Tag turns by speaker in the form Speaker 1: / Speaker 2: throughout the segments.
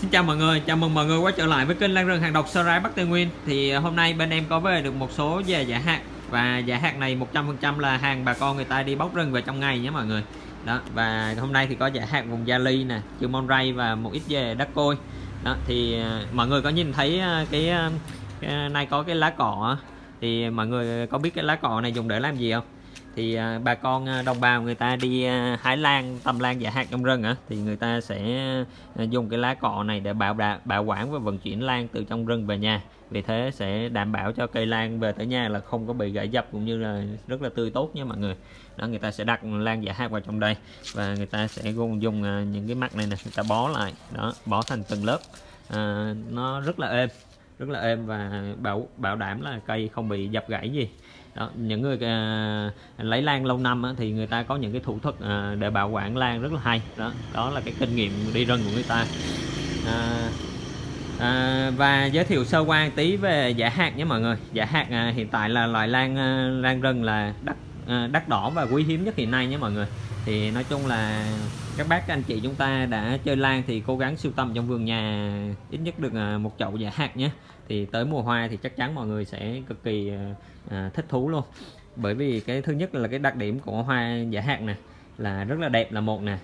Speaker 1: Xin chào mọi người, chào mừng mọi người quay trở lại với kênh Lan Rừng hàng độc sơ rái Bắc Tây Nguyên. Thì à, hôm nay bên em có về được một số về giả hạt Và giả hạt này 100% là hàng bà con người ta đi bóc rừng về trong ngày nhé mọi người. Đó, và hôm nay thì có giả hạt vùng Gia Ly nè, trường Mon Ray và một ít về đất côi. Đó, thì à, mọi người có nhìn thấy à, cái, cái này có cái lá cỏ Thì mọi người có biết cái lá cỏ này dùng để làm gì không? Thì à, bà con à, đồng bào người ta đi à, hái lan tầm lan và hạt trong rừng á thì người ta sẽ à, dùng cái lá cọ này để bảo đảm bảo quản và vận chuyển lan từ trong rừng về nhà. Vì thế sẽ đảm bảo cho cây lan về tới nhà là không có bị gãy dập cũng như là rất là tươi tốt nha mọi người. Đó người ta sẽ đặt lan dạ giả hạt vào trong đây và người ta sẽ dùng dùng những cái mặt này nè người ta bó lại. Đó bó thành từng lớp. À, nó rất là êm rất là êm và bảo bảo đảm là cây không bị dập gãy gì đó, những người à, lấy lan lâu năm á, thì người ta có những cái thủ thuật à, để bảo quản lan rất là hay. Đó đó là cái kinh nghiệm đi rừng của người ta. À, à, và giới thiệu sơ qua tí về giả hạt nhé mọi người. Giả hạt à, hiện tại là loại lan à, lan rừng là đắt à, đắt đỏ và quý hiếm nhất hiện nay nhé mọi người. Thì nói chung là các bác các anh chị chúng ta đã chơi lan thì cố gắng sưu tầm trong vườn nhà ít nhất được à, một chậu giả hạt nhé thì tới mùa hoa thì chắc chắn mọi người sẽ cực kỳ à, thích thú luôn. Bởi vì cái thứ nhất là cái đặc điểm của hoa giả hạt nè là rất là đẹp là một nè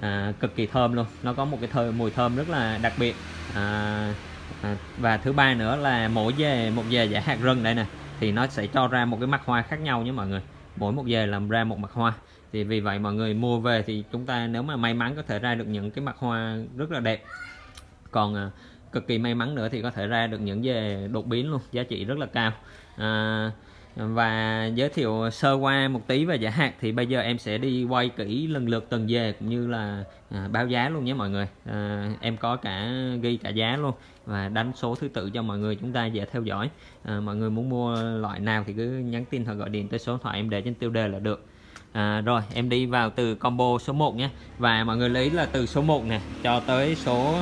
Speaker 1: à, cực kỳ thơm luôn. Nó có một cái thơm mùi thơm rất là đặc biệt à, à, và thứ ba nữa là mỗi về một về giả hạt rừng đây nè thì nó sẽ cho ra một cái mặt hoa khác nhau nhé mọi người. Mỗi một về làm ra một mặt hoa. Thì vì vậy mọi người mua về thì chúng ta nếu mà may mắn có thể ra được những cái mặt hoa rất là đẹp. Còn à, cực kỳ may mắn nữa thì có thể ra được những về đột biến luôn giá trị rất là cao. À, và giới thiệu sơ qua một tí về giả hạt thì bây giờ em sẽ đi quay kỹ lần lượt từng về cũng như là à, báo giá luôn nhé mọi người. À, em có cả ghi cả giá luôn và đánh số thứ tự cho mọi người chúng ta dễ theo dõi. À, mọi người muốn mua loại nào thì cứ nhắn tin hoặc gọi điện tới số điện thoại em để trên tiêu đề là được. À, rồi em đi vào từ combo số 1 nhé. Và mọi người lấy là từ số 1 nè cho tới số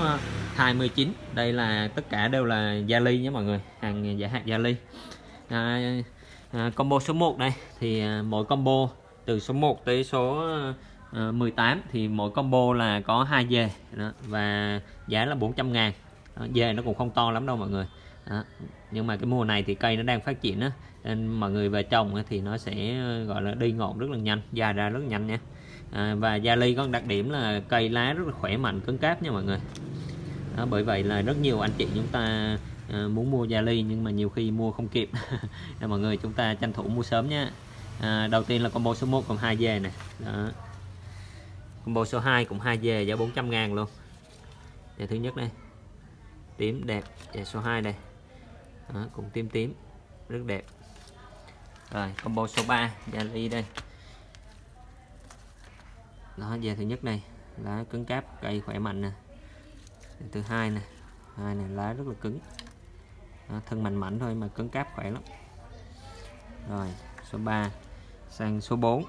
Speaker 1: 29 đây là tất cả đều là gia ly nhé mọi người. Hàng giả hạt gia ly à, à, combo số 1 đây. Thì à, mỗi combo từ số 1 tới số à, 18 thì mỗi combo là có hai dề đó, và giá là 400 ngàn. Đó, dề nó cũng không to lắm đâu mọi người. Đó. nhưng mà cái mùa này thì cây nó đang phát triển đó. nên mọi người về trồng thì nó sẽ à, gọi là đi ngọn rất là nhanh già ra rất là nhanh nha. À, và gia ly có đặc điểm là cây lá rất là khỏe mạnh cứng cáp nha mọi người đó, bởi vậy là rất nhiều anh chị chúng ta à, muốn mua gia ly nhưng mà nhiều khi mua không kịp. Mọi người chúng ta tranh thủ mua sớm nhé à, đầu tiên là combo số 1 còn 2 dề nè. Đó. combo số 2 cũng 2 dề giá 400 ngàn luôn. Dề thứ nhất đây. Tím đẹp. Dề số 2 đây. Đó, cũng tím tím rất đẹp. Rồi combo số 3 gia ly đây. Đó dề thứ nhất này lá cứng cáp cây khỏe mạnh nè thứ hai này hai này lá rất là cứng. Đó, thân mạnh mảnh thôi mà cứng cáp khỏe lắm. Rồi số 3 sang số 4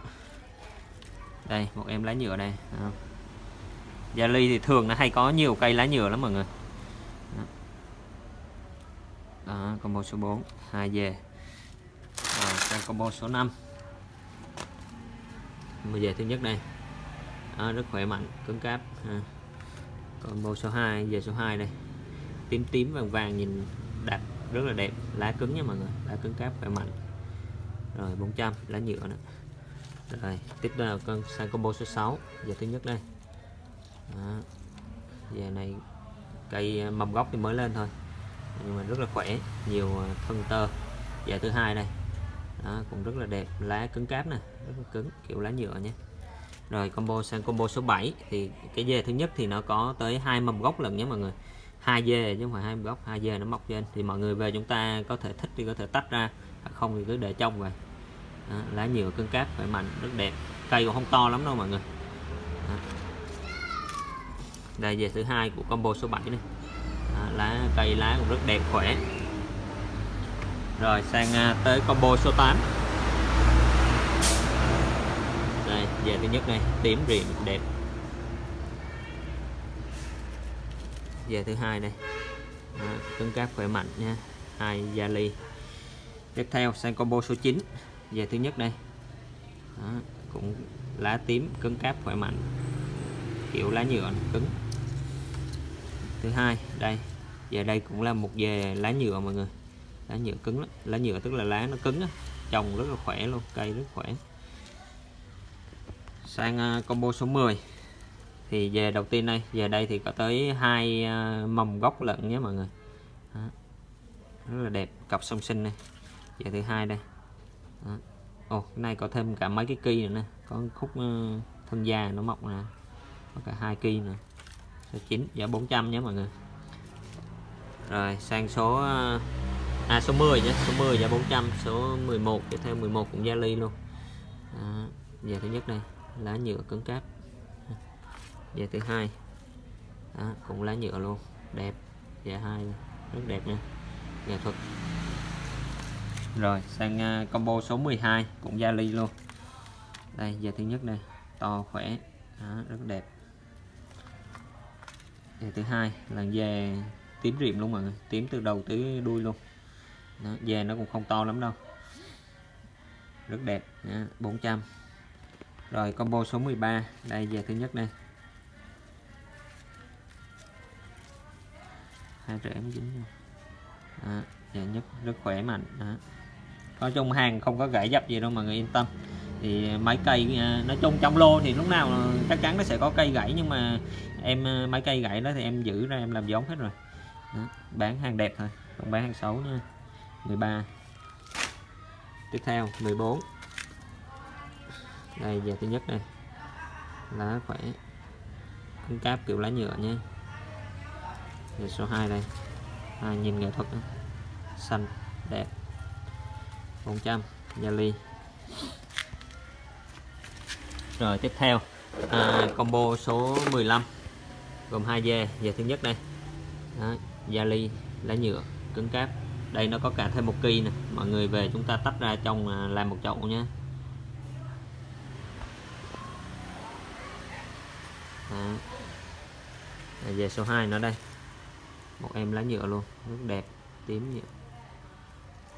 Speaker 1: đây một em lá nhựa đây đó. Gia ly thì thường nó hay có nhiều cây lá nhựa lắm mọi người. Đó, đó combo số 4 hai về rồi sang combo số 5 bây về thứ nhất đây. Đó, rất khỏe mạnh cứng cáp ha combo số 2 về số 2 đây. Tím tím vàng vàng nhìn đẹp rất là đẹp. Lá cứng nha mọi người lá cứng cáp khỏe mạnh. Rồi 400 lá nhựa nữa. Rồi tiếp theo con sang combo số 6 giờ thứ nhất đây. Đó. giờ này cây à, mầm gốc thì mới lên thôi nhưng mà rất là khỏe nhiều à, thân tơ. Giờ thứ hai đây. Đó, cũng rất là đẹp lá cứng cáp nè rất là cứng kiểu lá nhựa nhé rồi combo sang combo số 7 thì cái dê thứ nhất thì nó có tới hai mầm gốc lần nhé mọi người. Hai dê chứ không phải hai mầm gốc hai dê nó mọc trên. Thì mọi người về chúng ta có thể thích thì có thể tách ra à, không thì cứ để trong vậy. Đó, lá nhiều cưng cáp khỏe mạnh rất đẹp. Cây cũng không to lắm đâu mọi người. Đó. đây dê thứ hai của combo số 7 này. Đó, lá cây lá cũng rất đẹp khỏe. Rồi sang à, tới combo số 8 đây về thứ nhất này tím rịm đẹp. Về thứ hai đây. Đó, cứng cáp khỏe mạnh nha. Hai gia ly. Tiếp theo sang combo số 9 về thứ nhất đây. Đó, cũng lá tím cứng cáp khỏe mạnh. Kiểu lá nhựa cứng. Thứ hai đây. Giờ đây cũng là một về lá nhựa mọi người. Lá nhựa cứng lắm. lá nhựa tức là lá nó cứng á. trồng rất là khỏe luôn cây rất khỏe sang ờ, combo số 10 thì về đầu tiên đây về đây thì có tới hai ờ, mầm gốc lận nhé mọi người. Đó. rất là đẹp cặp song sinh này về thứ hai đây. Đó. Ồ, cái này có thêm cả mấy cái kỳ nữa nè. Có khúc ờ, thân da nó mọc nè. Có cả hai kỳ nữa. Số 9 giá 400 nhé mọi người. Rồi sang số à số 10 nhé. Số 10 giá 400 số 11 tiếp theo 11 cũng gia ly luôn. Đó. giờ thứ nhất này lá nhựa cứng cáp. Dây thứ hai. Đó, cũng lá nhựa luôn. Đẹp. Dây hai rất đẹp nha. Nghệ thuật. Rồi sang à, combo số 12 cũng gia ly luôn. Đây dây thứ nhất đây. To khỏe. Đó, rất đẹp. Dây thứ hai là về tím riệm luôn mọi người. Tím từ đầu tới đuôi luôn. Đó, nó cũng không to lắm đâu. Rất đẹp. Nha, 400 rồi combo số 13 đây về thứ nhất đây hai rễ mới dính nha đó, nhất rất khỏe mạnh. Đó. nói chung hàng không có gãy dập gì đâu mà người yên tâm. Thì máy cây à, nói chung trong lô thì lúc nào chắc chắn nó sẽ có cây gãy nhưng mà em à, máy cây gãy đó thì em giữ ra em làm giống hết rồi. Đó, bán hàng đẹp thôi. Không bán hàng xấu nha. 13 tiếp theo 14 đây giờ thứ nhất này. Lá khỏe. Cứng cáp kiểu lá nhựa nhé giờ số 2 đây. À, nhìn nghệ thuật xanh đẹp. 400 gia ly. Rồi tiếp theo. À, combo số 15 gồm hai dê. Giờ thứ nhất đây. Đó, gia ly lá nhựa cứng cáp. Đây nó có cả thêm một kỳ nè. Mọi người về chúng ta tách ra trong à, làm một chậu nhé. Đó. về số 2 nó đây. Một em lá nhựa luôn rất đẹp tím nhựa.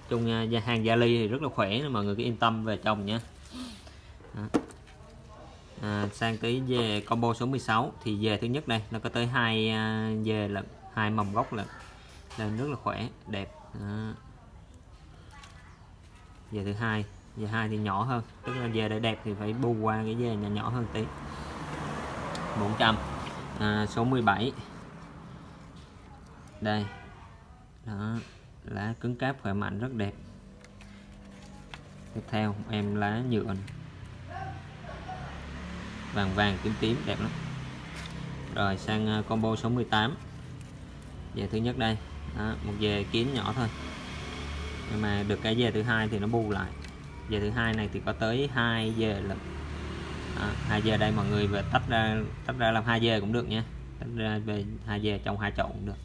Speaker 1: Chung à, nha hàng gia ly thì rất là khỏe nên mọi người cứ yên tâm về trồng nhé à, sang tới về combo số 16 thì về thứ nhất đây nó có tới hai à, về là hai mầm gốc lận. Lên rất là khỏe đẹp. À. về thứ hai về hai thì nhỏ hơn tức là về để đẹp thì phải bù qua cái về nhỏ nhỏ hơn tí. 400 à, số 17 đây. Đó lá cứng cáp khỏe mạnh rất đẹp. Tiếp theo em lá nhựa. Vàng vàng tím tím đẹp lắm. Rồi sang à, combo số 18 về thứ nhất đây. Đó, một về kiến nhỏ thôi. Nhưng mà được cái về thứ hai thì nó bù lại. Về thứ hai này thì có tới hai về lần hai giờ đây mọi người về tách ra tách ra làm hai dê cũng được nha. Tách ra về hai dê trong hai chậu cũng được.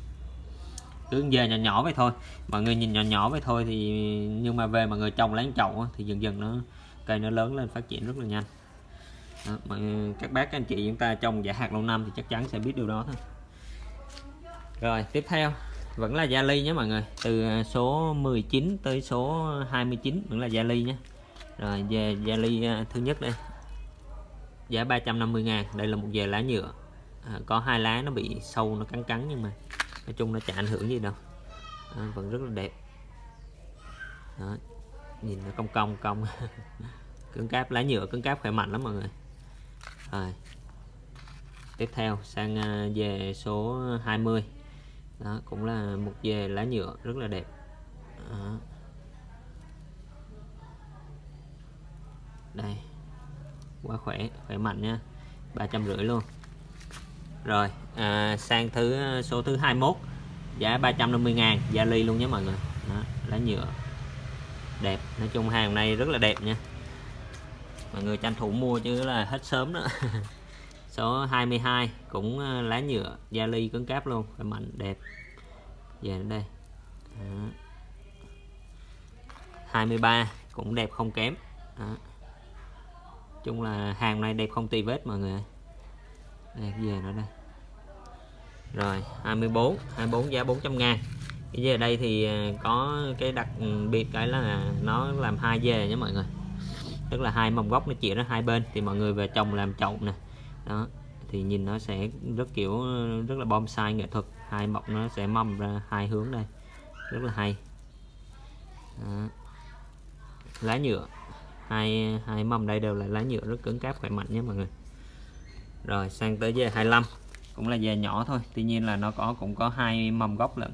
Speaker 1: Cứ giờ nhỏ nhỏ vậy thôi. Mọi người nhìn nhỏ nhỏ vậy thôi thì nhưng mà về mọi người trồng lấy chậu thì dần dần nó cây nó lớn lên phát triển rất là nhanh. Đó, mọi người, các bác các anh chị chúng ta trồng giả hạt lâu năm thì chắc chắn sẽ biết điều đó thôi. Rồi tiếp theo. Vẫn là gia ly nhé mọi người. Từ à, số 19 tới số 29 vẫn là gia ly nhé. Rồi về gia ly à, thứ nhất đây giá 350 ngàn đây là một dề lá nhựa. À, có hai lá nó bị sâu nó cắn cắn nhưng mà nói chung nó chả ảnh hưởng gì đâu. À, vẫn rất là đẹp. Đó. nhìn nó cong cong cong. Cứng cáp lá nhựa cứng cáp khỏe mạnh lắm mọi người. Rồi tiếp theo sang à, về số 20 đó cũng là một dề lá nhựa rất là đẹp. Đó. đây quá khỏe khỏe mạnh nha. ba trăm rưỡi luôn. Rồi à, sang thứ số thứ 21 giá 350 ngàn gia ly luôn nhé mọi người. Đó, lá nhựa. Đẹp nói chung hàng này rất là đẹp nha. Mọi người tranh thủ mua chứ là hết sớm đó. Số 22 cũng à, lá nhựa gia ly cứng cáp luôn khỏe mạnh đẹp. Về đến đây. Đó. 23 cũng đẹp không kém. Đó chung là hàng này đẹp không tì vết mọi người đây về nữa đây? Rồi 24 24 giá 400 ngàn. Cái về đây thì à, có cái đặc ừ, biệt cái là nó làm hai về nhé mọi người. Tức là hai mầm gốc nó chỉ ra hai bên thì mọi người về trồng làm chậu nè. Đó, thì nhìn nó sẽ rất kiểu, rất là bonsai nghệ thuật. Hai mọc nó sẽ mâm ra hai hướng đây. Rất là hay. Đó. lá nhựa hai hai mâm đây đều là lá nhựa rất cứng cáp, khỏe mạnh nhé mọi người. Rồi, sang tới dê 25 cũng là dê nhỏ thôi, tuy nhiên là nó có, cũng có hai mâm gốc lận.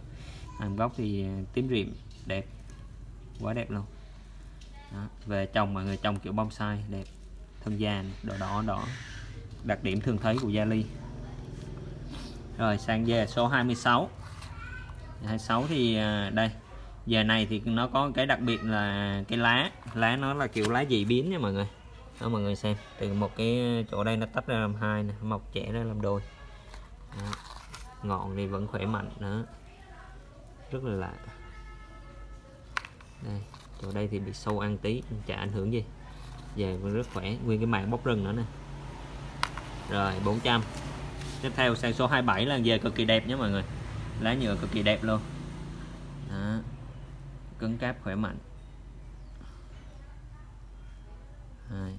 Speaker 1: Mâm gốc thì à, tím rịm, đẹp, quá đẹp luôn. Đó. về trồng mọi người trồng kiểu bonsai, đẹp thân già đỏ đỏ đỏ. Đặc điểm thường thấy của gia ly. Rồi, sang dê số 26 26 thì à, đây giờ này thì nó có cái đặc biệt là cái lá. Lá nó là kiểu lá dị biến nha mọi người. Đó mọi người xem. Từ một cái chỗ đây nó tách ra làm hai này, mọc trẻ ra làm đôi. Đó. ngọn thì vẫn khỏe mạnh nữa, rất là lạ. Đây chỗ đây thì bị sâu ăn tí chả ảnh hưởng gì. Về vẫn rất khỏe nguyên cái màng bóc rừng nữa nè. Rồi 400 tiếp theo sang số 27 là về cực kỳ đẹp nhé mọi người. Lá nhựa cực kỳ đẹp luôn. Đó cứng cáp khỏe mạnh. Rồi.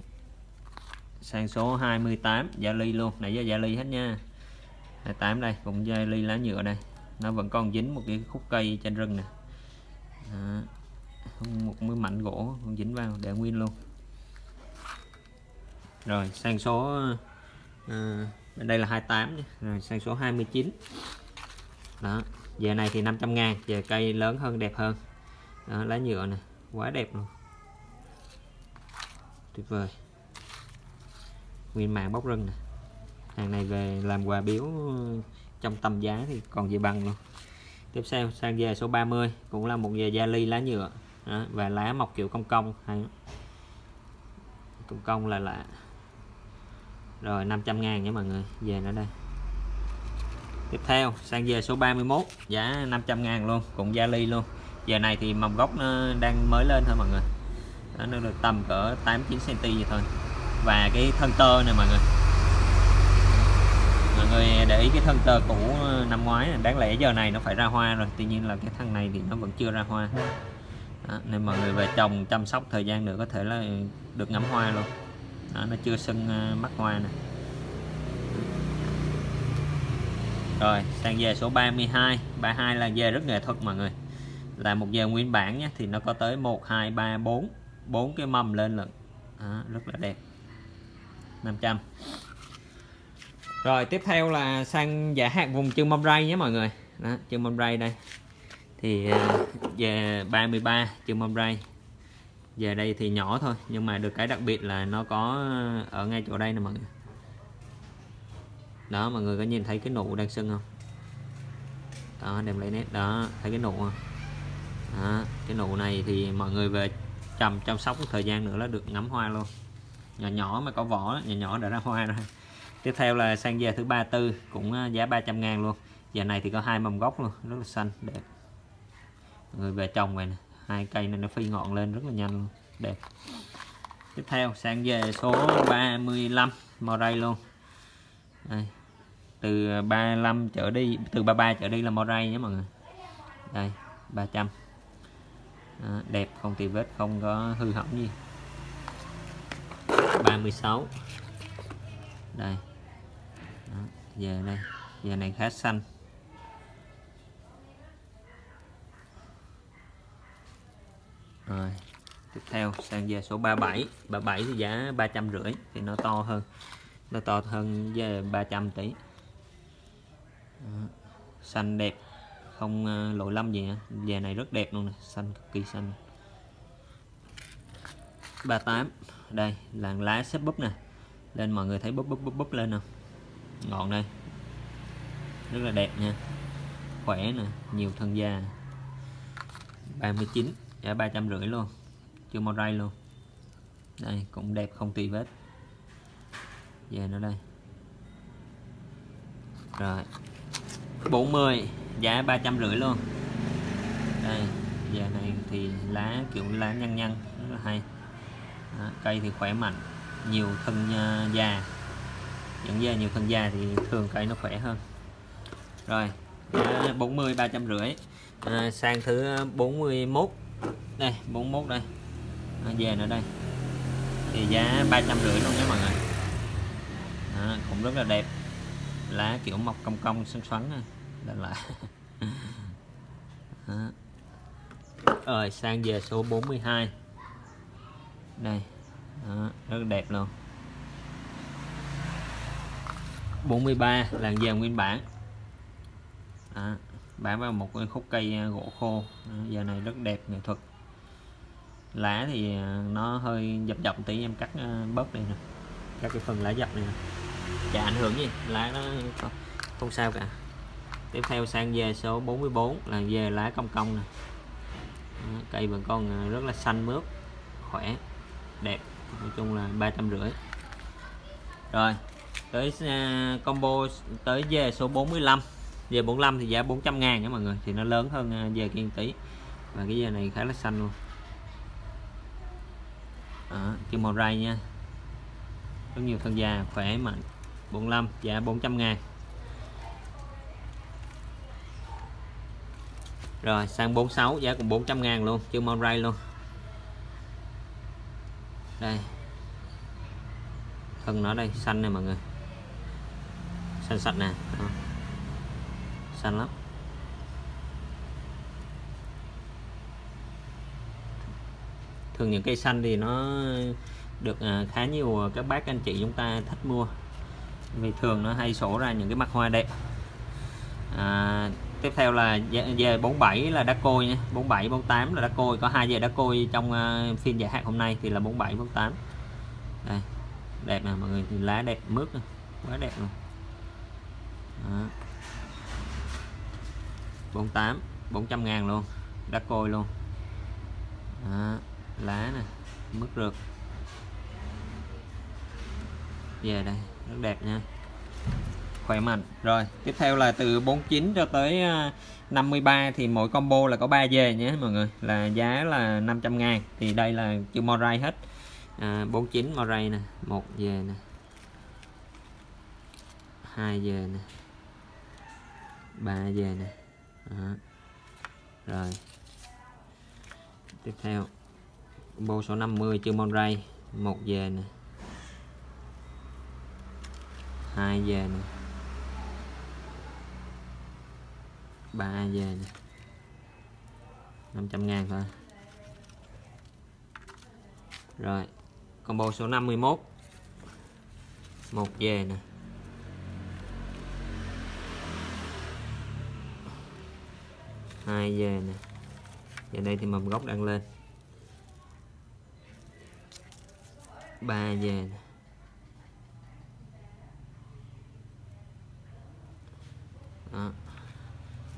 Speaker 1: sang số 28 gia ly luôn. Nãy giờ gia ly hết nha. 28 đây cũng gia ly lá nhựa đây. Nó vẫn còn dính một cái khúc cây trên rừng nè. Đó. một mươi mảnh gỗ còn dính vào để nguyên luôn. Rồi sang số à, đây là 28 rồi sang số 29 đó về này thì 500 ngàn về cây lớn hơn đẹp hơn đó, lá nhựa này quá đẹp luôn. Tuyệt vời. Nguyên màng bóc rừng này hàng này về làm quà biếu ờ, trong tầm giá thì còn gì bằng luôn. Tiếp theo sang về số 30 cũng là một về gia ly lá nhựa. Đó, và lá mọc kiểu cong cong hay cong cong là lạ. Rồi 500 ngàn nha mọi người về nó đây. Tiếp theo sang về số 31 giá 500 ngàn luôn cũng gia ly luôn giờ này thì mầm gốc nó đang mới lên thôi mọi người. Đó, nó được tầm cỡ 8 9 cm vậy thôi. Và cái thân tơ này mọi người. Mọi người để ý cái thân tơ cũ ờ, năm ngoái đáng lẽ giờ này nó phải ra hoa rồi. Tuy nhiên là cái thân này thì nó vẫn chưa ra hoa. Đó, nên mọi người về trồng chăm sóc thời gian nữa có thể là được ngắm hoa luôn. Đó, nó chưa sưng ờ, mắt hoa nè. Rồi sang về số 32 32 là về rất nghệ thuật mọi người là một giờ nguyên bản nhé thì nó có tới 1 2 3 4 4 cái mâm lên lận. À, rất là đẹp. 500 rồi tiếp theo là sang giả hạt vùng chân mâm ray nhé mọi người. Đó, chân mâm ray đây. Thì về 33 chân mâm ray. Về đây thì nhỏ thôi nhưng mà được cái đặc biệt là nó có ở ngay chỗ đây nè mọi người. Đó mọi người có nhìn thấy cái nụ đang sưng không? Đó đem lấy nét. Đó thấy cái nụ không? À, cái nụ này thì mọi người về chăm chăm sóc thời gian nữa là được ngắm hoa luôn. Nhỏ nhỏ mà có vỏ nhỏ nhỏ đã ra hoa rồi. Tiếp theo là sang giờ thứ ba tư cũng à, giá 300 ngàn luôn. Giờ này thì có hai mầm gốc luôn rất là xanh đẹp. Mọi người về trồng này nè hai cây này nó phi ngọn lên rất là nhanh luôn đẹp. Tiếp theo sang về số 35 màu ray luôn. Đây. từ 35 trở đi từ 33 trở đi là màu nhé mọi người. Đây 300 đó, đẹp không tì vết không có hư hỏng gì. 36 đây. Đó, giờ đây. Giờ này khá xanh. Rồi tiếp theo sang về số 37 37 thì giá ba trăm rưỡi thì nó to hơn. Nó to hơn về 300 tỷ Đó. xanh đẹp không ờ, lội lâm gì nữa. về này rất đẹp luôn nè, xanh cực kỳ xanh. 38 đây, là lá xếp búp nè. Lên mọi người thấy búp búp búp búp lên không? Ngọn đây. Rất là đẹp nha. Khỏe nè, nhiều thân da. 39 giá ba trăm rưỡi luôn. Chưa mau ray luôn. Đây, cũng đẹp không tì vết. Về nó đây. Rồi. 40 giá ba trăm rưỡi luôn. Đây giờ này thì lá kiểu lá nhăn nhăn rất là hay. Đó, cây thì khỏe mạnh nhiều thân uh, da. Những da nhiều thân già thì thường cây nó khỏe hơn. Rồi giá 40 ba trăm rưỡi. À, sang thứ 41 đây 41 đây. À, về nữa đây. Thì giá ba trăm rưỡi luôn nhé mọi người. À, cũng rất là đẹp. Lá kiểu mọc cong cong xoắn xoắn này là lại. Đó. rồi sang về số 42 đây. Đó, rất đẹp luôn. 43 làn da nguyên bản. Đó, bán vào một cái khúc cây à, gỗ khô. Đó, giờ này rất đẹp nghệ thuật. Lá thì à, nó hơi dập dập tí em cắt à, bớt đi nè. Các cái phần lá dập này nè. Chả ảnh hưởng gì lá nó không sao cả tiếp theo sang về số 44 là về lá cong cong này cây vẫn còn à, rất là xanh mướt khỏe đẹp nói chung là ba trăm rưỡi. Rồi tới uh, combo tới về số 45 về 45 thì giá 400 ngàn nha mọi người thì nó lớn hơn à, về kiên tí. Và cái giờ này khá là xanh luôn. À, chữ màu ray nha. Rất nhiều thân già khỏe mạnh. 45 giá 400 ngàn. Rồi sang 46 giá cũng 400 ngàn luôn chưa mau ray luôn. Đây. Thân nó đây xanh này mọi người. Xanh sạch nè Đó. xanh lắm. Thường những cây xanh thì nó được à, khá nhiều à, các bác anh chị chúng ta thích mua. Vì thường nó hay sổ ra những cái mặt hoa đẹp. À, tiếp theo là về 47 là đá côi nha 47 48 là đá côi có hai về đá côi trong ờ, phiên giải hạn hôm nay thì là 47 48 đây, đẹp nè, mọi người lá đẹp mướt nè. quá đẹp luôn Đó. 48 400 ngàn luôn đá côi luôn Đó. lá nè, mướt rượt về đây, rất đẹp nha khỏe mạnh. Rồi tiếp theo là từ 49 cho tới à, 53 thì mỗi combo là có 3 dê nhé mọi người. Là giá là 500 ngàn. Thì đây là chưa Moray hết. À, 49 Moray nè một dê nè hai dê nè ba dê nè. Đó. rồi. Tiếp theo combo số 50 chưa Moray một dê nè hai dê nè. Ba về nè. 500 ngàn thôi. Rồi, combo số 51 một về nè. Hai về nè. Giờ đây thì mầm gốc đang lên. Ba về nè.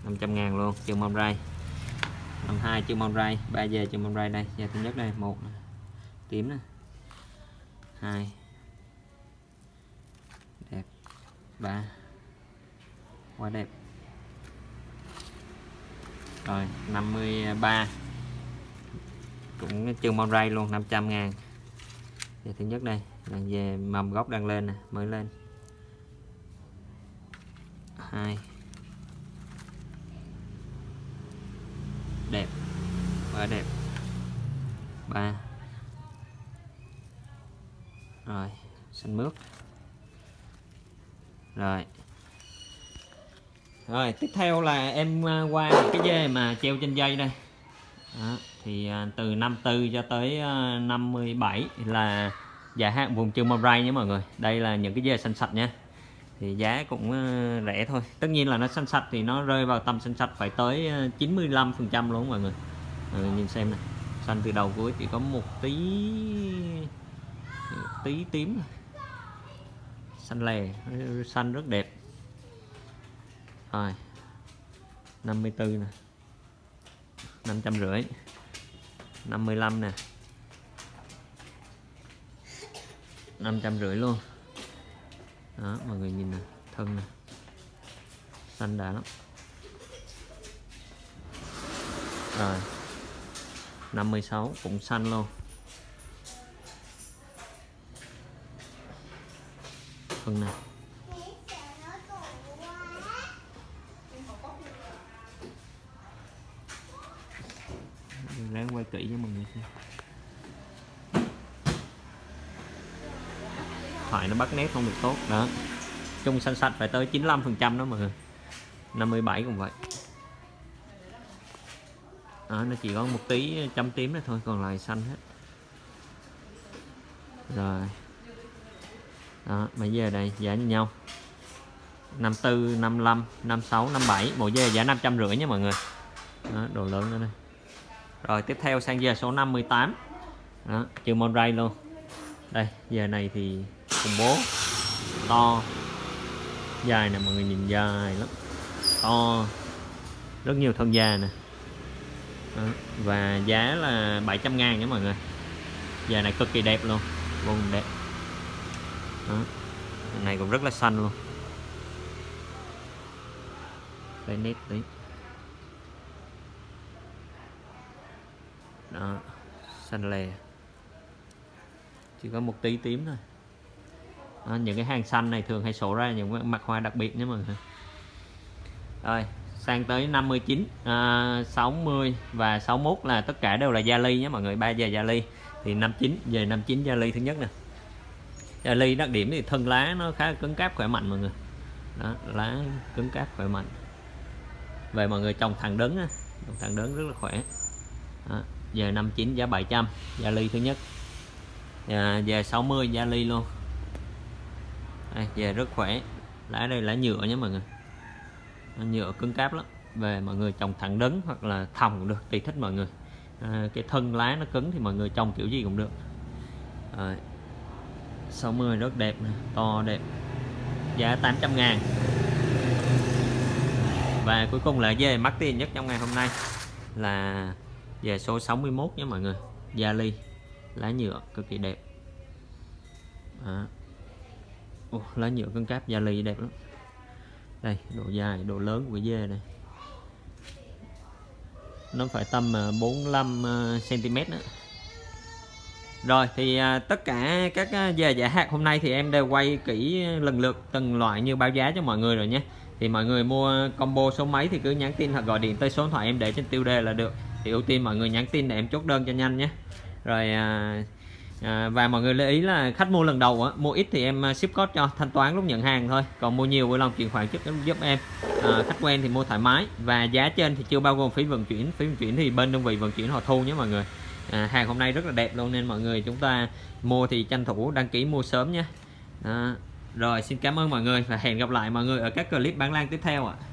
Speaker 1: 500 ngàn luôn chân mâm ray 52 chân mâm ray 3 giờ chân mâm ray đây. Giờ thứ nhất đây, một tím này. 2 đẹp. 3 quá đẹp. Rồi 53 cũng chân mâm ray luôn 500 ngàn. Giờ thứ nhất đây. Là về mầm gốc đang lên nè, mới lên. 2 quá đẹp. Ba. Rồi xanh mướt rồi. Rồi tiếp theo là em à, qua cái dê mà treo trên dây đây. Đó, thì à, từ 54 cho tới à, 57 là giá hạn vùng trừ màu ray nhé mọi người. Đây là những cái dê xanh sạch nha thì giá cũng rẻ thôi. Tất nhiên là nó xanh sạch thì nó rơi vào tầm xanh sạch phải tới 95 phần trăm luôn mọi người à, nhìn xem này. Xanh từ đầu cuối chỉ có một tí tí tím xanh lè xanh rất đẹp. Rồi 54 nè. 550 55 nè. 550 luôn. Đó mọi người nhìn nè thân nè. Xanh đã lắm. Rồi. 56 cũng xanh luôn. Phần này ráng quay kỹ cho mọi người xem. Thoại nó bắt nét không được tốt. Đó. Chung xanh xanh phải tới 95 phần trăm đó mọi người. 57 cũng vậy đó, nó chỉ có một tí ờ, chấm tím nữa thôi còn lại xanh hết. Rồi. Đó bây giờ đây giá như nhau 54 55 56 57 bộ dê giá 500 rưỡi nha mọi người. Đó, đồ lớn nữa đây rồi tiếp theo sang giờ số 58 đó, trừ Monray luôn. Đây giờ này thì khủng bố. To. Dài nè mọi người nhìn dài lắm. To. Rất nhiều thân da nè đó, và giá là 700 ngàn nha mọi người. Giờ này cực kỳ đẹp luôn. Vô cùng đẹp. Đó. này cũng rất là xanh luôn. Đây nét tí. Đó. Xanh lè. Chỉ có một tí tím thôi. Đó, những cái hàng xanh này thường hay sổ ra những mặt hoa đặc biệt nhé mọi người. Rồi sang tới 59 à, 60 và 61 là tất cả đều là gia ly nhé mọi người ba giờ gia ly. Thì 59 về 59 gia ly thứ nhất nè. Gia ly đặc điểm thì thân lá nó khá cứng cáp khỏe mạnh mọi người. Đó, lá cứng cáp khỏe mạnh. Về mọi người trồng thẳng đứng trồng thẳng đứng rất là khỏe. Đó, về 59 giá 700 gia ly thứ nhất. À, về 60 gia ly luôn. À, về rất khỏe. Lá đây lá nhựa nhé mọi người nhựa cứng cáp lắm. Về mọi người trồng thẳng đứng hoặc là thòng cũng được tùy thích mọi người. À, cái thân lá nó cứng thì mọi người trồng kiểu gì cũng được. À, 60 rất đẹp to đẹp giá 800 ngàn. Và cuối cùng là về mắc tiền nhất trong ngày hôm nay là về số 61 nhé mọi người. Gia ly lá nhựa cực kỳ đẹp. À. Ồ, lá nhựa cứng cáp gia ly đẹp lắm đây, độ dài, độ lớn của dê này nó phải tầm à, 45 cm à, nữa. Rồi, thì à, tất cả các dê giả hạt hôm nay thì em đều quay kỹ lần lượt từng loại như báo giá cho mọi người rồi nhé. Thì mọi người mua combo số mấy thì cứ nhắn tin hoặc gọi điện tới số điện thoại em để trên tiêu đề là được. Thì ưu tiên mọi người nhắn tin để em chốt đơn cho nhanh nhé. Rồi à, và mọi người lưu ý là khách mua lần đầu á mua ít thì em à, ship code cho thanh toán lúc nhận hàng thôi. Còn mua nhiều vui lòng chuyển khoản giúp giúp em. À, khách quen thì mua thoải mái. Và giá trên thì chưa bao gồm phí vận chuyển. Phí vận chuyển thì bên đơn vị vận chuyển họ thu nhé mọi người. À, hàng hôm nay rất là đẹp luôn nên mọi người chúng ta mua thì tranh thủ đăng ký mua sớm nhé. À, rồi xin cảm ơn mọi người và hẹn gặp lại mọi người ở các clip bán lan tiếp theo ạ. à.